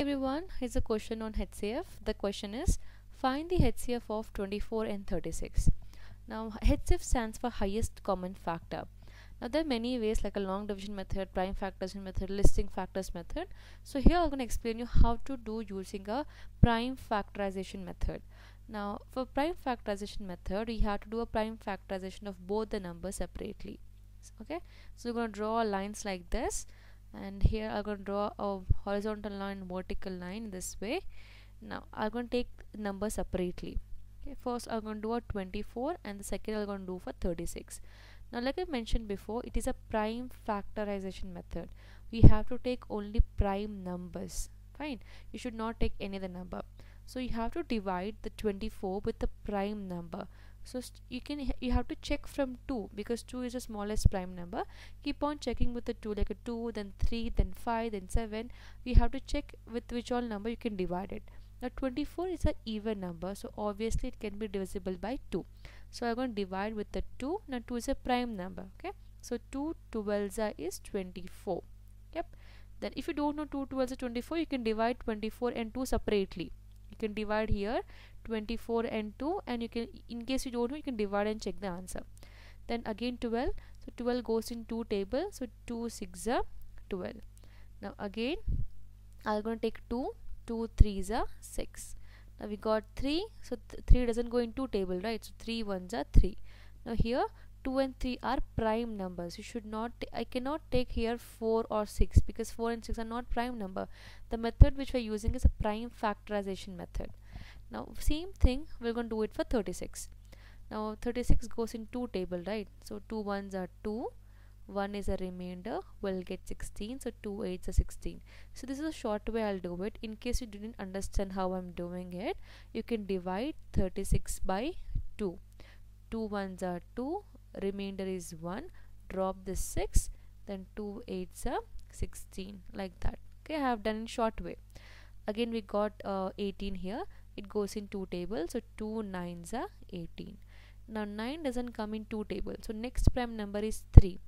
everyone, here's a question on HCF. The question is find the HCF of 24 and 36. Now HCF stands for highest common factor. Now there are many ways like a long division method, prime factorization method, listing factors method. So here I'm going to explain you how to do using a prime factorization method. Now for prime factorization method we have to do a prime factorization of both the numbers separately. Okay, so we're going to draw lines like this and here I'm going to draw a horizontal line vertical line this way. Now I'm going to take numbers separately. Okay first I'm going to do a 24 and the second I'm going to do for 36 now like I mentioned before it is a prime factorization method. We have to take only prime numbers fine? You should not take any other number. So you have to divide the 24 with the prime number so you can you have to check from 2 because 2 is the smallest prime number. Keep on checking with the 2 like a 2 then 3 then 5 then 7 we have to check with which all number you can divide it. Now 24 is an even number so obviously it can be divisible by 2 so i'm going to divide with the 2 now 2 is a prime number okay? So 2 12s is 24 yep? Then if you don't know 2 12s are 24 you can divide 24 and 2 separately you can divide here 24 and 2 and you can in case you don't know you can divide and check the answer. Then again 12 so 12 goes in 2 table. So 2 6 are 12 now again I'm going to take 2 2 3s are 6 now we got 3 so th 3 doesn't go in 2 table right? So 3 ones are 3 now here 2 and 3 are prime numbers. You should not I cannot take here 4 or 6 because 4 and 6 are not prime number. The method which we're using is a prime factorization method. Now same thing we're going to do it for 36 now 36 goes in 2 table right? So 2 ones are 2 1 is a remainder we'll get 16 so 2 8s are 16 so this is a short way I'll do it. In case you didn't understand how I'm doing it you can divide 36 by 2 2 ones are 2 remainder is 1 drop the 6 then 2 8s are 16 like that. Okay I have done in short way. Again we got uh, 18 here. It goes in two tables so 2 9s are 18 now 9 doesn't come in two tables so next prime number is 3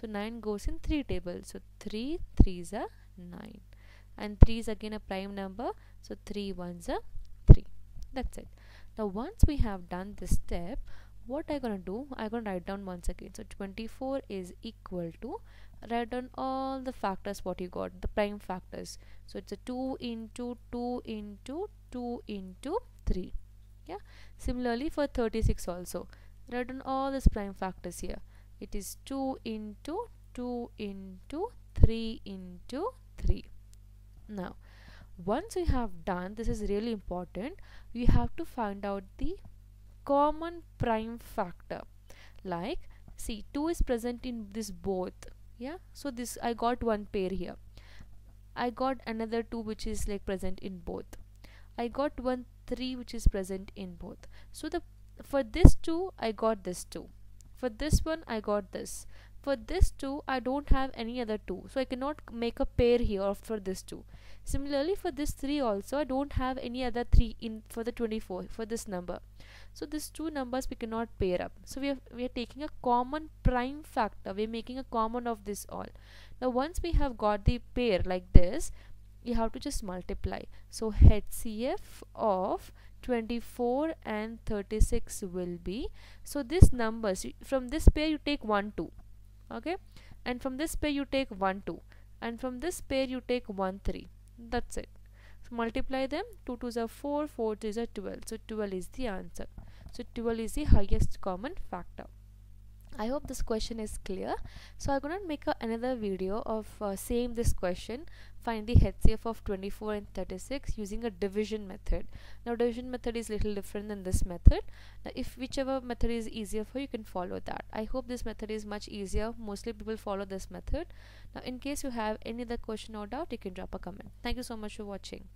so 9 goes in 3 tables so 3 3s are 9 and 3 is again a prime number so 3 1s are 3 that's it. Now once we have done this step what I'm gonna do? I'm gonna write down once again. So 24 is equal to write down all the factors what you got the prime factors. So it's a 2 into 2 into 2 into 3 yeah? Similarly for 36 also. Write down all these prime factors here. It is 2 into 2 into 3 into 3 now once we have done this is really important we have to find out the common prime factor. Like see 2 is present in this both. Yeah? So this I got one pair here. I got another 2 which is like present in both. I got one 3 which is present in both. So the for this 2 I got this 2 for this one I got this for this 2 I don't have any other 2 so I cannot make a pair here for this 2 similarly for this 3 also I don't have any other 3 in for the 24 for this number. So these two numbers we cannot pair up. So we are we are taking a common prime factor. We're making a common of this all. Now once we have got the pair like this you have to just multiply. So HCF of 24 and 36 will be. So this numbers from this pair you take 1 2 okay? And from this pair you take 1 2 and from this pair you take 1 3 that's it. So multiply them. 2 2s are 4 4 3s are 12 so 12 is the answer. So 12 is the highest common factor I hope this question is clear. So I'm going to make a, another video of uh, same this question find the HCF of 24 and 36 using a division method. Now division method is little different than this method. Now if whichever method is easier for you, you can follow that. I hope this method is much easier. Mostly people follow this method. Now in case you have any other question or doubt you can drop a comment. Thank you so much for watching.